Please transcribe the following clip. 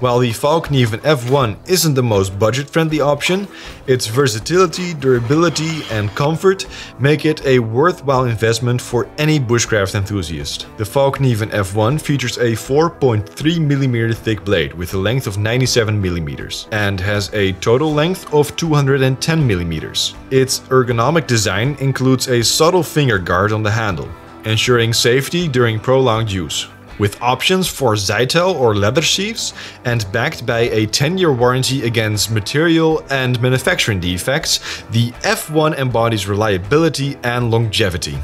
While the Fällkniven F1 isn't the most budget-friendly option, its versatility, durability and comfort make it a worthwhile investment for any bushcraft enthusiast. The Fällkniven F1 features a 4.3mm thick blade with a length of 97mm and has a total length of 210mm. Its ergonomic design includes a subtle finger guard on the handle, ensuring safety during prolonged use with options for Zytel or leather sheaths and backed by a 10-year warranty against material and manufacturing defects, the F1 embodies reliability and longevity.